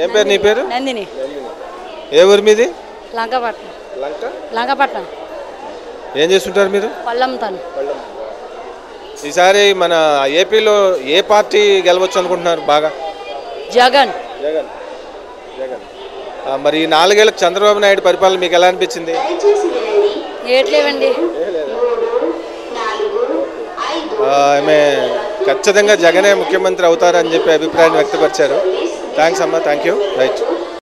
ఏం పేరు నీ పేరు? నందిని. ఏ ఊరు మీది? లంకపట్నం. లంక? లంకపట్నం. ఏం చేస్తుంటారు మీరు? ఈసారి మన ఏపీలో ఏ పార్టీ గెలవచ్చు అనుకుంటున్నారు బాగా? జగన్. జగన్. జగన్. మరి ఈ నాలుగేళ్ళకి చంద్రబాబు నాయుడు పరిపాలన మీకు ఎలా అనిపించింది? ఏట్లేవండి. ఆమె ఖచ్చితంగా జగనే ముఖ్యమంత్రి అవుతారని చెప్పి అభిప్రాయం వ్యక్తపరిచారు. thanks amma. Thank you. Right.